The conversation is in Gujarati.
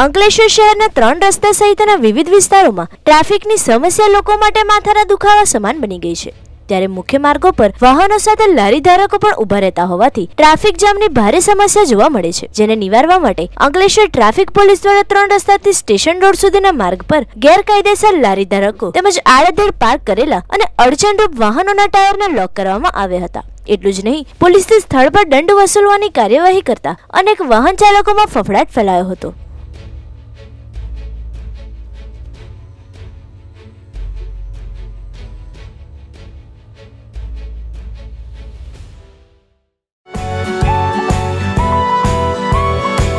અંકલેશ્વર શહેરના ત્રણ રસ્તા સહિતના વિવિધ વિસ્તારોમાં ટ્રાફિકની સમસ્યા લોકો માટે માથાના દુખાવા સમાન બની ગઈ છે. ત્યારે મુખ્ય માર્ગો પર વાહનો સાથે લારી ધારકો પણ ઊભા રહેતા હોવાથી ટ્રાફિક જામની ભારે સમસ્યા જોવા મળે છે, જેને નિવારવા માટે અંકલેશ્વર ટ્રાફિક પોલીસ દ્વારા ત્રણ રસ્તાથી સ્ટેશન રોડ સુધીના માર્ગ પર ગેરકાયદેસર લારી ધારકો તેમજ આડેધડ પાર્ક કરેલા અને અડચણરૂપ વાહનોના ટાયરને લોક કરવામાં આવ્યા હતા. એટલું જ નહીં, પોલીસથી સ્થળ પર દંડ વસૂલવાની કાર્યવાહી કરતા અનેક વાહન ચાલકોમાં ફફડાટ ફેલાયો હતો.